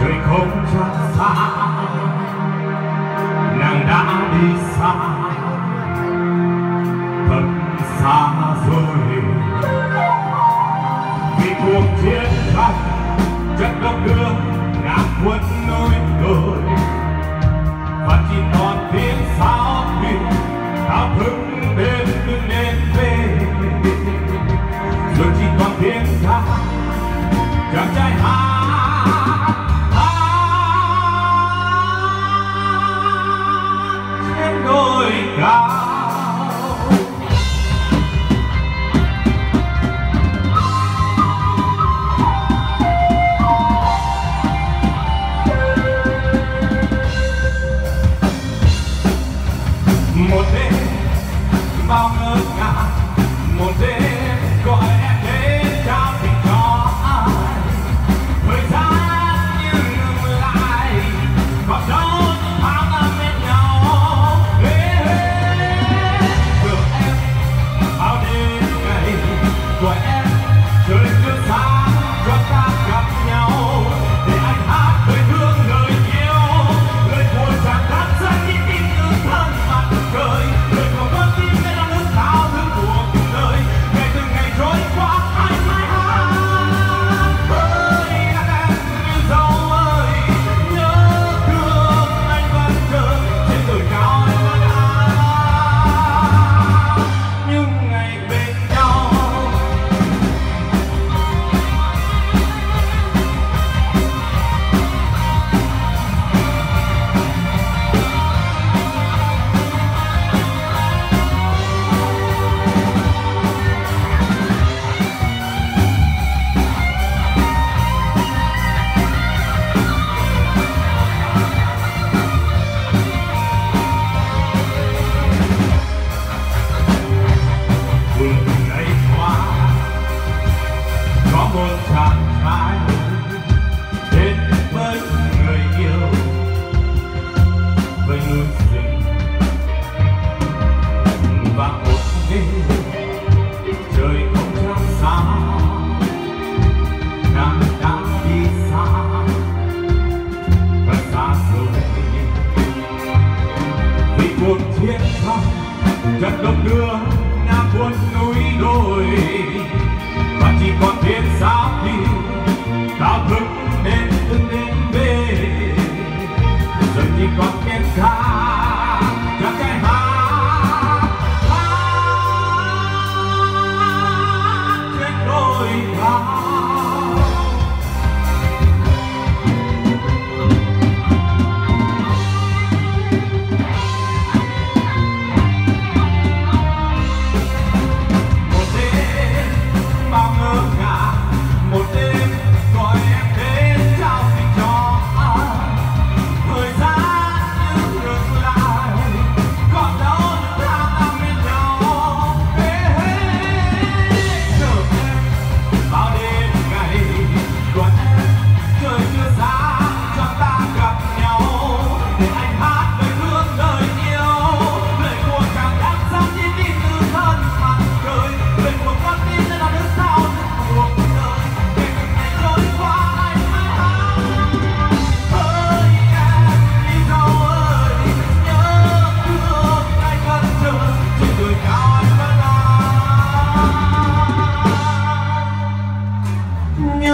trời không cho xa. Nàng đã đi xa. Thật xa rồi. Vì cuộc chiến tranh trận đông đưa, ngã quân nhà buồn núi đồi. Và chỉ còn biết xa đi ta thức nên từng đêm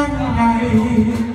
ban ngày